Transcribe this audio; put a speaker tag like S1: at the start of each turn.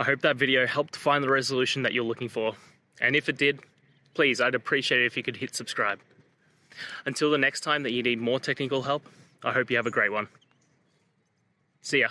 S1: I hope that video helped find the resolution that you're looking for. And if it did, please, I'd appreciate it if you could hit subscribe. Until the next time that you need more technical help, I hope you have a great one. See ya.